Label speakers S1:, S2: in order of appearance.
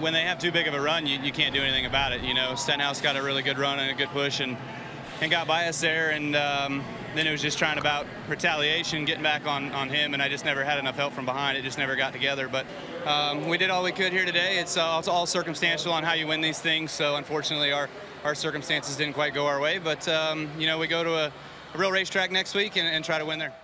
S1: when they have too big of a run, you, you can't do anything about it. You know, Stenhouse got a really good run and a good push and, and got by us there. And um, then it was just trying about retaliation, getting back on, on him. And I just never had enough help from behind. It just never got together. But um, we did all we could here today. It's, uh, it's all circumstantial on how you win these things. So unfortunately, our, our circumstances didn't quite go our way. But, um, you know, we go to a, a real racetrack next week and, and try to win there.